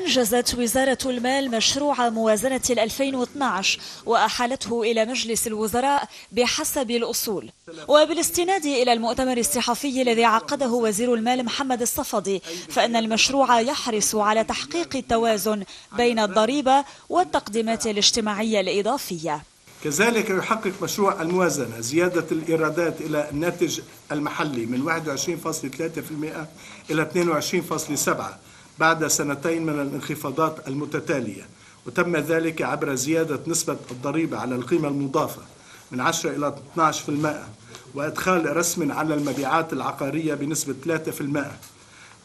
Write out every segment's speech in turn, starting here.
أنجزت وزارة المال مشروع موازنة 2012 وأحالته إلى مجلس الوزراء بحسب الأصول. وبالاستناد إلى المؤتمر الصحفي الذي عقده وزير المال محمد الصفدي فإن المشروع يحرص على تحقيق التوازن بين الضريبة والتقديمات الاجتماعية الإضافية. كذلك يحقق مشروع الموازنة زيادة الإيرادات إلى الناتج المحلي من 21.3% إلى 22.7% بعد سنتين من الانخفاضات المتتالية وتم ذلك عبر زيادة نسبة الضريبة على القيمة المضافة من 10 إلى 12% وإدخال رسم على المبيعات العقارية بنسبة 3%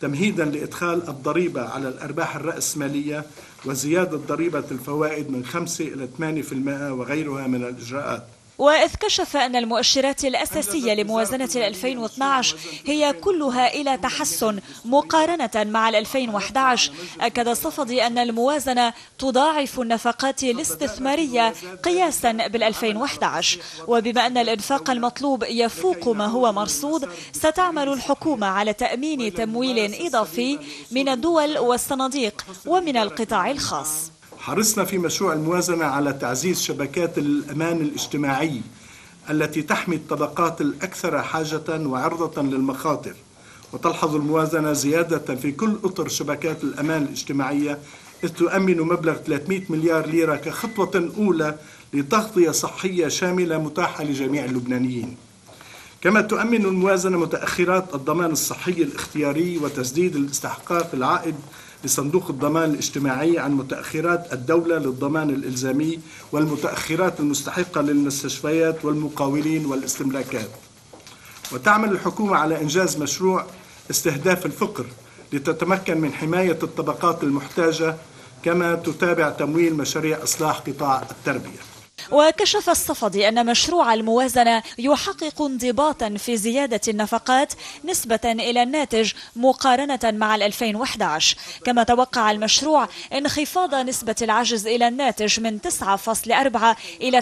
تمهيدا لإدخال الضريبة على الأرباح الرأسمالية وزيادة ضريبة الفوائد من 5 إلى 8% وغيرها من الإجراءات. وإذ كشف أن المؤشرات الأساسية لموازنة 2012 هي كلها إلى تحسن مقارنة مع 2011 أكد الصفدي أن الموازنة تضاعف النفقات الاستثمارية قياسا بال 2011 وبما أن الإنفاق المطلوب يفوق ما هو مرصود ستعمل الحكومة على تأمين تمويل إضافي من الدول والصناديق ومن القطاع الخاص. حرصنا في مشروع الموازنة على تعزيز شبكات الأمان الاجتماعي التي تحمي الطبقات الأكثر حاجة وعرضة للمخاطر. وتلحظ الموازنة زيادة في كل أطر شبكات الأمان الاجتماعية إذ تؤمن مبلغ 300 مليار ليرة كخطوة أولى لتغطية صحية شاملة متاحة لجميع اللبنانيين. كما تؤمن الموازنة متأخرات الضمان الصحي الاختياري وتسديد الاستحقاق العائد لصندوق الضمان الاجتماعي عن متأخرات الدولة للضمان الإلزامي والمتأخرات المستحقة للمستشفيات والمقاولين والاستملاكات. وتعمل الحكومة على إنجاز مشروع استهداف الفقر لتتمكن من حماية الطبقات المحتاجة كما تتابع تمويل مشاريع إصلاح قطاع التربية. وكشف الصفدي أن مشروع الموازنة يحقق انضباطا في زيادة النفقات نسبة إلى الناتج مقارنة مع 2011 كما توقع المشروع انخفاض نسبة العجز إلى الناتج من 9.4 إلى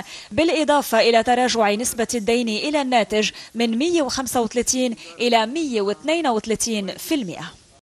8.1% بالإضافة إلى تراجع نسبة الدين إلى الناتج من 135 إلى 132%